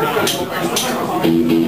Gracias.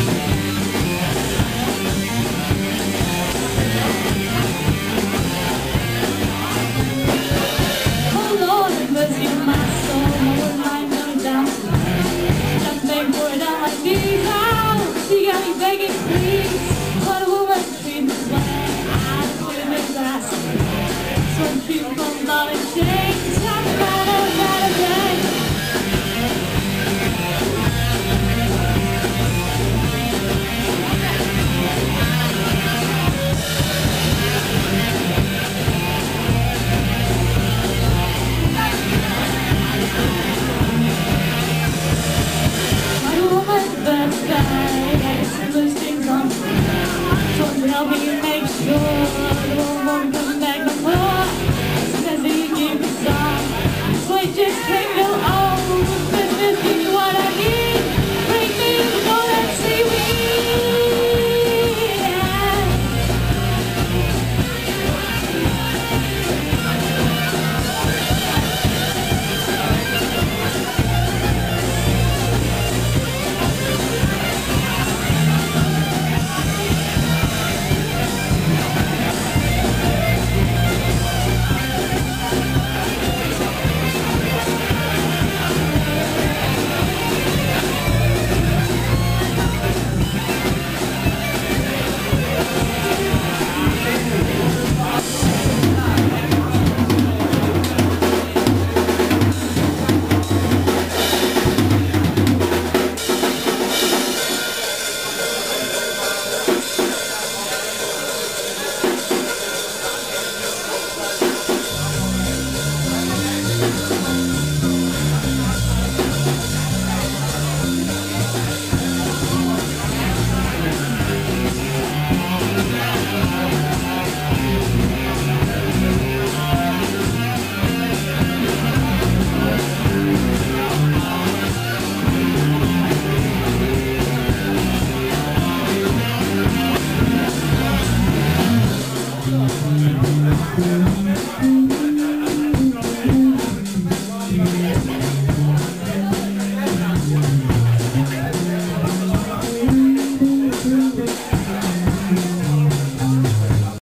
Thank you.